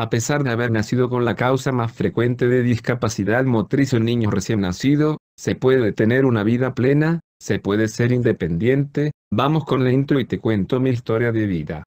A pesar de haber nacido con la causa más frecuente de discapacidad motriz en niños recién nacido, se puede tener una vida plena, se puede ser independiente, vamos con la intro y te cuento mi historia de vida.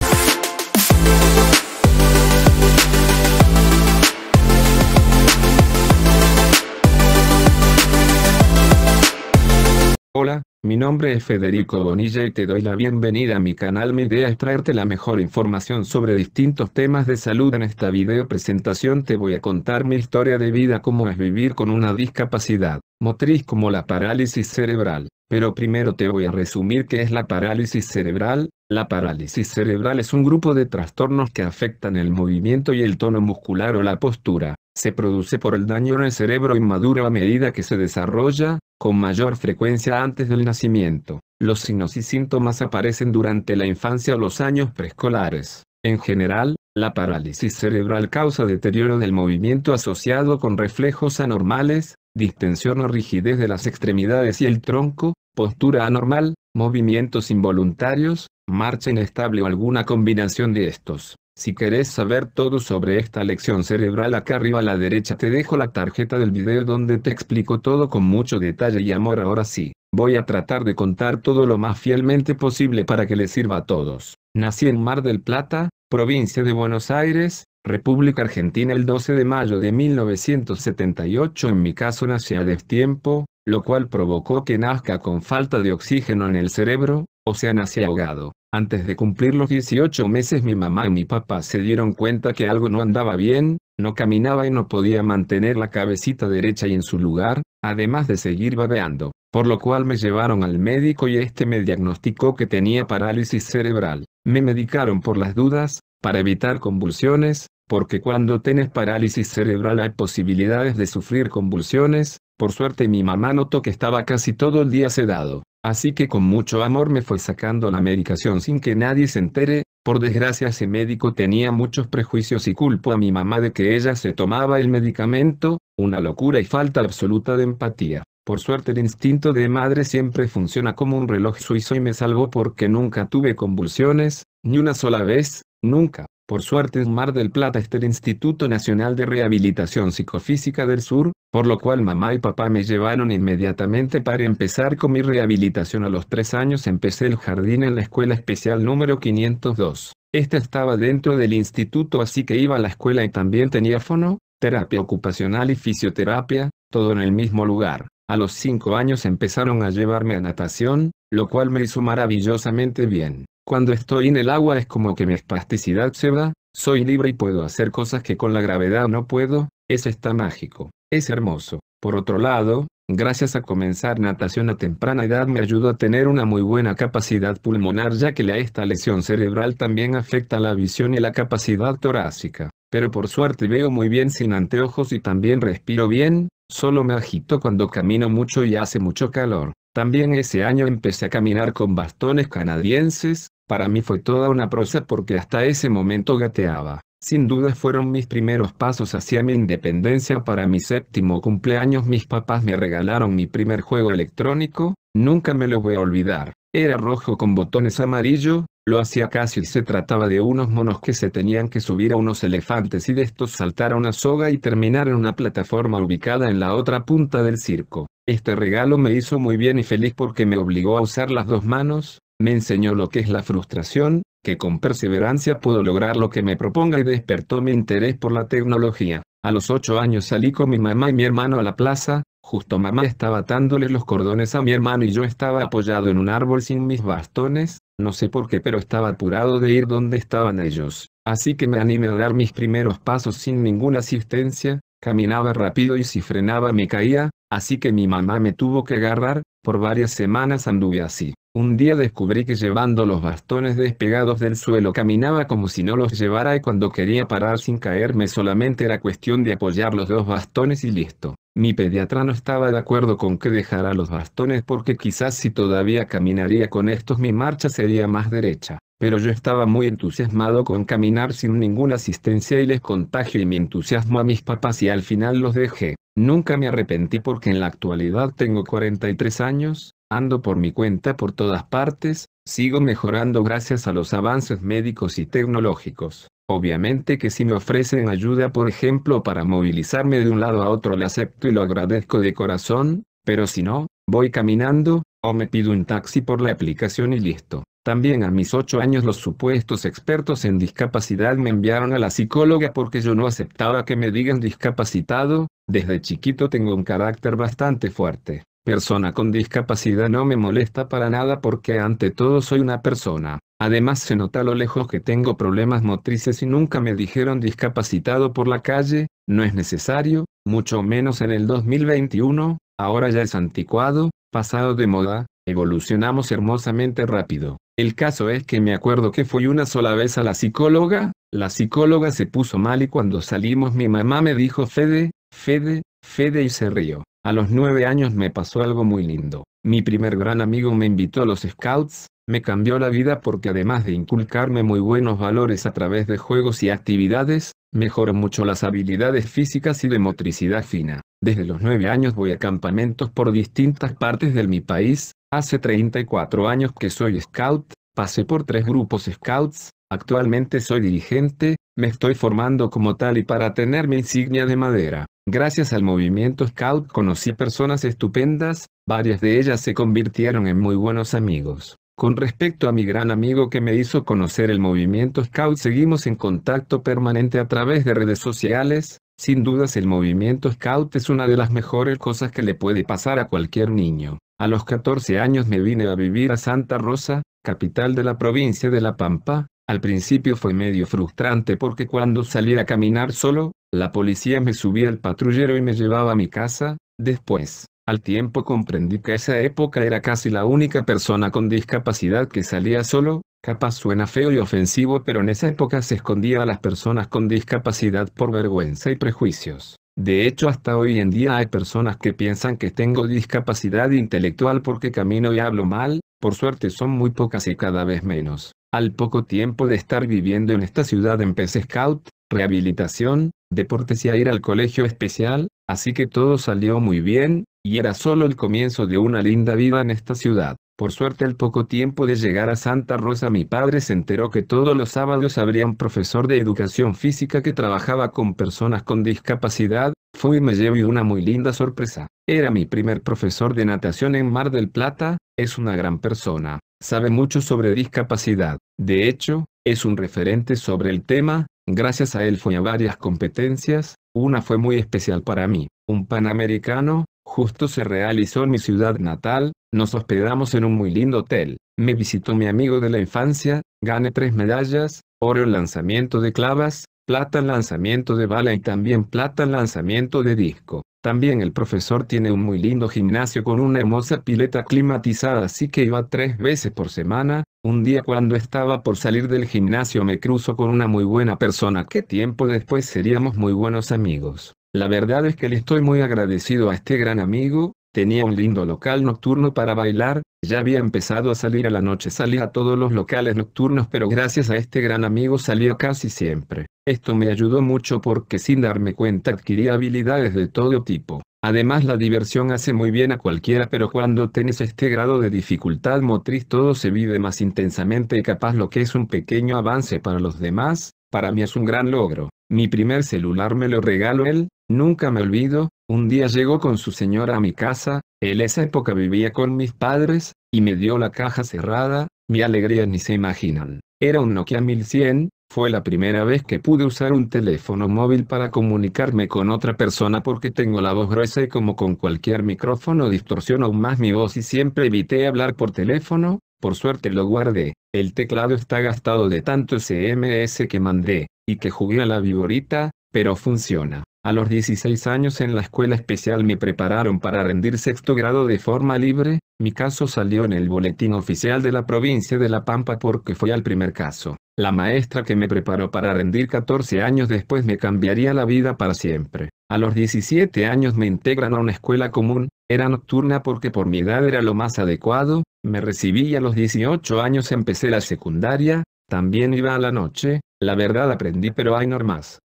Hola, mi nombre es Federico Bonilla y te doy la bienvenida a mi canal. Mi idea es traerte la mejor información sobre distintos temas de salud. En esta video presentación te voy a contar mi historia de vida, cómo es vivir con una discapacidad motriz como la parálisis cerebral. Pero primero te voy a resumir qué es la parálisis cerebral. La parálisis cerebral es un grupo de trastornos que afectan el movimiento y el tono muscular o la postura. Se produce por el daño en el cerebro inmaduro a medida que se desarrolla, con mayor frecuencia antes del nacimiento. Los signos y síntomas aparecen durante la infancia o los años preescolares. En general, la parálisis cerebral causa deterioro del movimiento asociado con reflejos anormales, distensión o rigidez de las extremidades y el tronco, postura anormal, movimientos involuntarios, marcha inestable o alguna combinación de estos. Si querés saber todo sobre esta lección cerebral acá arriba a la derecha te dejo la tarjeta del video donde te explico todo con mucho detalle y amor ahora sí. Voy a tratar de contar todo lo más fielmente posible para que le sirva a todos. Nací en Mar del Plata, provincia de Buenos Aires, República Argentina el 12 de mayo de 1978 en mi caso nací a destiempo, lo cual provocó que nazca con falta de oxígeno en el cerebro, o sea nací ahogado. Antes de cumplir los 18 meses mi mamá y mi papá se dieron cuenta que algo no andaba bien, no caminaba y no podía mantener la cabecita derecha y en su lugar, además de seguir babeando, por lo cual me llevaron al médico y este me diagnosticó que tenía parálisis cerebral. Me medicaron por las dudas, para evitar convulsiones, porque cuando tienes parálisis cerebral hay posibilidades de sufrir convulsiones, por suerte mi mamá notó que estaba casi todo el día sedado. Así que con mucho amor me fue sacando la medicación sin que nadie se entere, por desgracia ese médico tenía muchos prejuicios y culpo a mi mamá de que ella se tomaba el medicamento, una locura y falta absoluta de empatía. Por suerte el instinto de madre siempre funciona como un reloj suizo y me salvó porque nunca tuve convulsiones, ni una sola vez, nunca. Por suerte en Mar del Plata está el Instituto Nacional de Rehabilitación Psicofísica del Sur, por lo cual mamá y papá me llevaron inmediatamente para empezar con mi rehabilitación a los tres años empecé el jardín en la escuela especial número 502. Esta estaba dentro del instituto así que iba a la escuela y también tenía fono, terapia ocupacional y fisioterapia, todo en el mismo lugar. A los cinco años empezaron a llevarme a natación, lo cual me hizo maravillosamente bien. Cuando estoy en el agua es como que mi espasticidad se va, soy libre y puedo hacer cosas que con la gravedad no puedo, eso está mágico, es hermoso. Por otro lado, gracias a comenzar natación a temprana edad me ayudó a tener una muy buena capacidad pulmonar ya que la esta lesión cerebral también afecta la visión y la capacidad torácica. Pero por suerte veo muy bien sin anteojos y también respiro bien, solo me agito cuando camino mucho y hace mucho calor. También ese año empecé a caminar con bastones canadienses, para mí fue toda una prosa porque hasta ese momento gateaba. Sin duda fueron mis primeros pasos hacia mi independencia para mi séptimo cumpleaños mis papás me regalaron mi primer juego electrónico, nunca me lo voy a olvidar. Era rojo con botones amarillo, lo hacía casi y se trataba de unos monos que se tenían que subir a unos elefantes y de estos saltar a una soga y terminar en una plataforma ubicada en la otra punta del circo. Este regalo me hizo muy bien y feliz porque me obligó a usar las dos manos, me enseñó lo que es la frustración, que con perseverancia puedo lograr lo que me proponga y despertó mi interés por la tecnología. A los ocho años salí con mi mamá y mi hermano a la plaza, justo mamá estaba atándole los cordones a mi hermano y yo estaba apoyado en un árbol sin mis bastones, no sé por qué pero estaba apurado de ir donde estaban ellos. Así que me animé a dar mis primeros pasos sin ninguna asistencia, caminaba rápido y si frenaba me caía, así que mi mamá me tuvo que agarrar, por varias semanas anduve así. Un día descubrí que llevando los bastones despegados del suelo caminaba como si no los llevara y cuando quería parar sin caerme solamente era cuestión de apoyar los dos bastones y listo. Mi pediatra no estaba de acuerdo con que dejara los bastones porque quizás si todavía caminaría con estos mi marcha sería más derecha. Pero yo estaba muy entusiasmado con caminar sin ninguna asistencia y les contagio mi entusiasmo a mis papás y al final los dejé. Nunca me arrepentí porque en la actualidad tengo 43 años, ando por mi cuenta por todas partes, sigo mejorando gracias a los avances médicos y tecnológicos. Obviamente que si me ofrecen ayuda por ejemplo para movilizarme de un lado a otro le acepto y lo agradezco de corazón, pero si no, voy caminando, me pido un taxi por la aplicación y listo. También a mis ocho años los supuestos expertos en discapacidad me enviaron a la psicóloga porque yo no aceptaba que me digan discapacitado, desde chiquito tengo un carácter bastante fuerte. Persona con discapacidad no me molesta para nada porque ante todo soy una persona. Además se nota a lo lejos que tengo problemas motrices y nunca me dijeron discapacitado por la calle, no es necesario, mucho menos en el 2021, ahora ya es anticuado, pasado de moda, evolucionamos hermosamente rápido. El caso es que me acuerdo que fui una sola vez a la psicóloga, la psicóloga se puso mal y cuando salimos mi mamá me dijo Fede, Fede, Fede y se rió. A los nueve años me pasó algo muy lindo. Mi primer gran amigo me invitó a los Scouts, me cambió la vida porque además de inculcarme muy buenos valores a través de juegos y actividades, mejoró mucho las habilidades físicas y de motricidad fina. Desde los nueve años voy a campamentos por distintas partes de mi país, Hace 34 años que soy scout, pasé por tres grupos scouts, actualmente soy dirigente, me estoy formando como tal y para tener mi insignia de madera. Gracias al movimiento scout conocí personas estupendas, varias de ellas se convirtieron en muy buenos amigos. Con respecto a mi gran amigo que me hizo conocer el movimiento Scout, seguimos en contacto permanente a través de redes sociales. Sin dudas el movimiento Scout es una de las mejores cosas que le puede pasar a cualquier niño. A los 14 años me vine a vivir a Santa Rosa, capital de la provincia de La Pampa. Al principio fue medio frustrante porque cuando salía a caminar solo, la policía me subía al patrullero y me llevaba a mi casa. Después, al tiempo comprendí que esa época era casi la única persona con discapacidad que salía solo, capaz suena feo y ofensivo pero en esa época se escondía a las personas con discapacidad por vergüenza y prejuicios. De hecho hasta hoy en día hay personas que piensan que tengo discapacidad intelectual porque camino y hablo mal, por suerte son muy pocas y cada vez menos. Al poco tiempo de estar viviendo en esta ciudad empecé scout, rehabilitación, deportes y a ir al colegio especial, así que todo salió muy bien, y era solo el comienzo de una linda vida en esta ciudad. Por suerte al poco tiempo de llegar a Santa Rosa mi padre se enteró que todos los sábados habría un profesor de educación física que trabajaba con personas con discapacidad, fue y me llevé una muy linda sorpresa. Era mi primer profesor de natación en Mar del Plata, es una gran persona, sabe mucho sobre discapacidad, de hecho, es un referente sobre el tema, gracias a él fui a varias competencias, una fue muy especial para mí, un panamericano, justo se realizó en mi ciudad natal, nos hospedamos en un muy lindo hotel. Me visitó mi amigo de la infancia, gané tres medallas, oro en lanzamiento de clavas, plata en lanzamiento de bala y también plata en lanzamiento de disco. También el profesor tiene un muy lindo gimnasio con una hermosa pileta climatizada así que iba tres veces por semana. Un día cuando estaba por salir del gimnasio me cruzo con una muy buena persona que tiempo después seríamos muy buenos amigos. La verdad es que le estoy muy agradecido a este gran amigo, Tenía un lindo local nocturno para bailar, ya había empezado a salir a la noche, salía a todos los locales nocturnos, pero gracias a este gran amigo salía casi siempre. Esto me ayudó mucho porque sin darme cuenta adquirí habilidades de todo tipo. Además la diversión hace muy bien a cualquiera, pero cuando tenés este grado de dificultad motriz todo se vive más intensamente y capaz lo que es un pequeño avance para los demás, para mí es un gran logro. Mi primer celular me lo regaló él, nunca me olvido, un día llegó con su señora a mi casa, él esa época vivía con mis padres, y me dio la caja cerrada, mi alegría ni se imaginan. Era un Nokia 1100, fue la primera vez que pude usar un teléfono móvil para comunicarme con otra persona porque tengo la voz gruesa y como con cualquier micrófono distorsiono aún más mi voz y siempre evité hablar por teléfono, por suerte lo guardé. El teclado está gastado de tanto SMS que mandé, y que jugué a la viborita, pero funciona. A los 16 años en la escuela especial me prepararon para rendir sexto grado de forma libre, mi caso salió en el boletín oficial de la provincia de La Pampa porque fue al primer caso. La maestra que me preparó para rendir 14 años después me cambiaría la vida para siempre. A los 17 años me integran a una escuela común, era nocturna porque por mi edad era lo más adecuado, me recibí y a los 18 años empecé la secundaria, también iba a la noche, la verdad aprendí pero hay normas.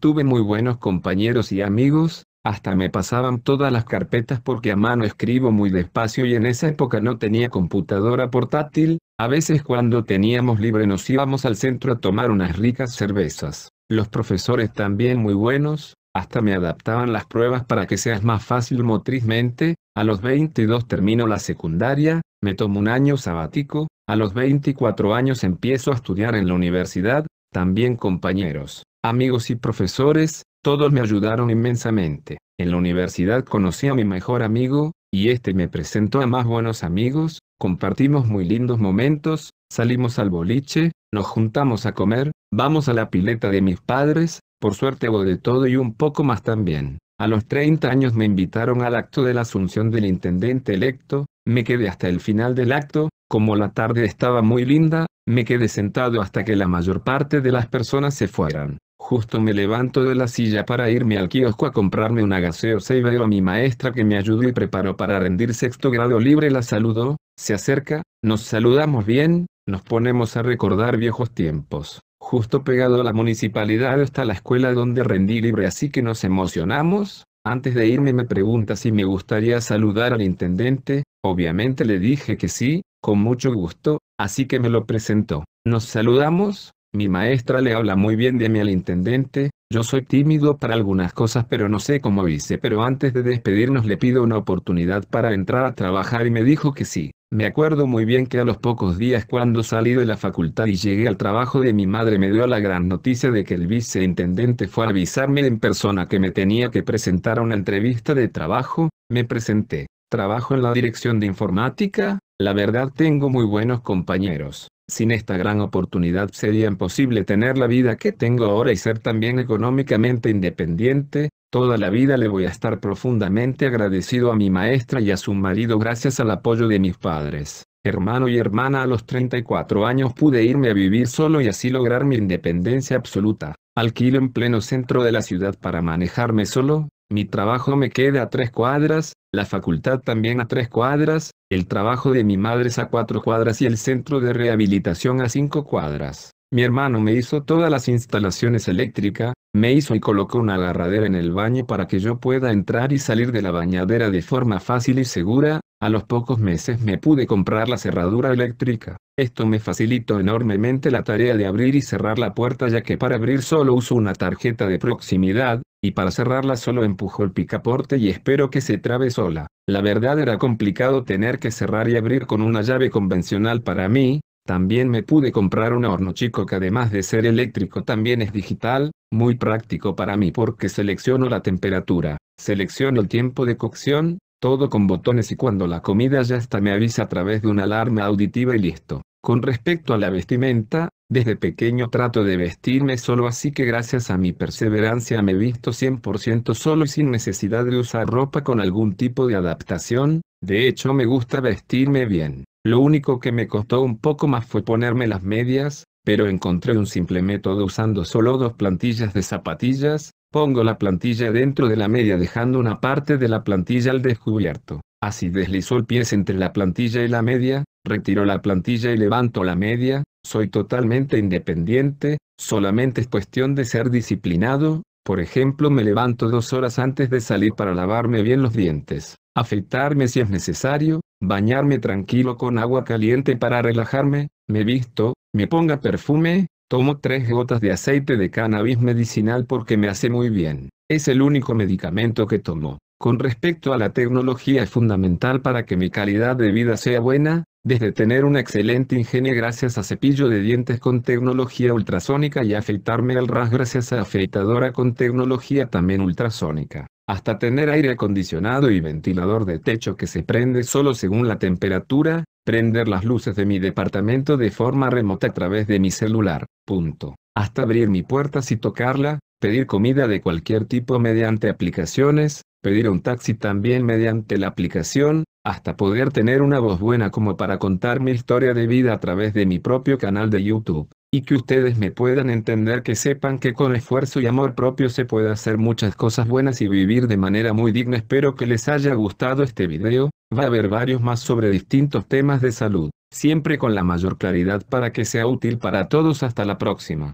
Tuve muy buenos compañeros y amigos, hasta me pasaban todas las carpetas porque a mano escribo muy despacio y en esa época no tenía computadora portátil, a veces cuando teníamos libre nos íbamos al centro a tomar unas ricas cervezas. Los profesores también muy buenos, hasta me adaptaban las pruebas para que seas más fácil motrizmente, a los 22 termino la secundaria, me tomo un año sabático, a los 24 años empiezo a estudiar en la universidad, también compañeros, amigos y profesores, todos me ayudaron inmensamente. En la universidad conocí a mi mejor amigo, y este me presentó a más buenos amigos, compartimos muy lindos momentos, salimos al boliche, nos juntamos a comer, vamos a la pileta de mis padres, por suerte hubo de todo y un poco más también. A los 30 años me invitaron al acto de la asunción del intendente electo, me quedé hasta el final del acto, como la tarde estaba muy linda, me quedé sentado hasta que la mayor parte de las personas se fueran. Justo me levanto de la silla para irme al kiosco a comprarme una gaseosa y veo a mi maestra que me ayudó y preparó para rendir sexto grado libre. La saludó, se acerca, nos saludamos bien, nos ponemos a recordar viejos tiempos. Justo pegado a la municipalidad está la escuela donde rendí libre así que nos emocionamos. Antes de irme me pregunta si me gustaría saludar al intendente, obviamente le dije que sí, con mucho gusto, así que me lo presentó. Nos saludamos, mi maestra le habla muy bien de mí al intendente, yo soy tímido para algunas cosas pero no sé cómo hice pero antes de despedirnos le pido una oportunidad para entrar a trabajar y me dijo que sí. Me acuerdo muy bien que a los pocos días cuando salí de la facultad y llegué al trabajo de mi madre me dio la gran noticia de que el viceintendente fue a avisarme en persona que me tenía que presentar a una entrevista de trabajo, me presenté. Trabajo en la dirección de informática, la verdad tengo muy buenos compañeros. Sin esta gran oportunidad sería imposible tener la vida que tengo ahora y ser también económicamente independiente, Toda la vida le voy a estar profundamente agradecido a mi maestra y a su marido gracias al apoyo de mis padres. Hermano y hermana a los 34 años pude irme a vivir solo y así lograr mi independencia absoluta. Alquilo en pleno centro de la ciudad para manejarme solo, mi trabajo me queda a tres cuadras, la facultad también a tres cuadras, el trabajo de mi madre es a cuatro cuadras y el centro de rehabilitación a cinco cuadras. Mi hermano me hizo todas las instalaciones eléctricas, me hizo y colocó una agarradera en el baño para que yo pueda entrar y salir de la bañadera de forma fácil y segura, a los pocos meses me pude comprar la cerradura eléctrica. Esto me facilitó enormemente la tarea de abrir y cerrar la puerta ya que para abrir solo uso una tarjeta de proximidad, y para cerrarla solo empujo el picaporte y espero que se trabe sola. La verdad era complicado tener que cerrar y abrir con una llave convencional para mí, también me pude comprar un horno chico que además de ser eléctrico también es digital, muy práctico para mí porque selecciono la temperatura, selecciono el tiempo de cocción, todo con botones y cuando la comida ya está me avisa a través de una alarma auditiva y listo. Con respecto a la vestimenta, desde pequeño trato de vestirme solo así que gracias a mi perseverancia me visto 100% solo y sin necesidad de usar ropa con algún tipo de adaptación, de hecho me gusta vestirme bien. Lo único que me costó un poco más fue ponerme las medias, pero encontré un simple método usando solo dos plantillas de zapatillas, pongo la plantilla dentro de la media dejando una parte de la plantilla al descubierto. Así deslizo el pie entre la plantilla y la media, retiro la plantilla y levanto la media, soy totalmente independiente, solamente es cuestión de ser disciplinado, por ejemplo me levanto dos horas antes de salir para lavarme bien los dientes, afeitarme si es necesario, bañarme tranquilo con agua caliente para relajarme, me visto, me ponga perfume, tomo tres gotas de aceite de cannabis medicinal porque me hace muy bien. Es el único medicamento que tomo. Con respecto a la tecnología es fundamental para que mi calidad de vida sea buena, desde tener una excelente higiene gracias a cepillo de dientes con tecnología ultrasónica y afeitarme al ras gracias a afeitadora con tecnología también ultrasónica hasta tener aire acondicionado y ventilador de techo que se prende solo según la temperatura, prender las luces de mi departamento de forma remota a través de mi celular, punto. Hasta abrir mi puerta y tocarla, pedir comida de cualquier tipo mediante aplicaciones, pedir un taxi también mediante la aplicación, hasta poder tener una voz buena como para contar mi historia de vida a través de mi propio canal de YouTube y que ustedes me puedan entender que sepan que con esfuerzo y amor propio se puede hacer muchas cosas buenas y vivir de manera muy digna. Espero que les haya gustado este video, va a haber varios más sobre distintos temas de salud, siempre con la mayor claridad para que sea útil para todos. Hasta la próxima.